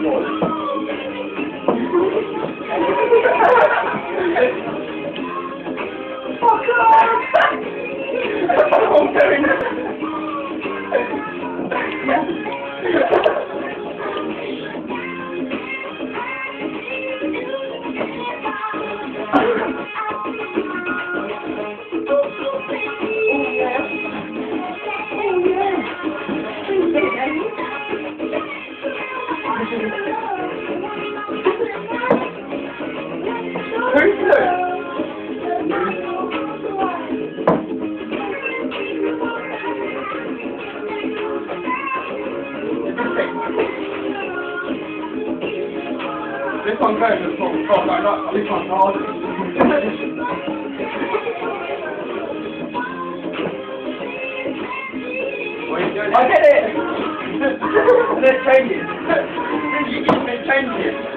Fuck off! I'm Who's this? This one goes as well. Oh, no, no, this one's hard. I get it! Let's change it. You can change it.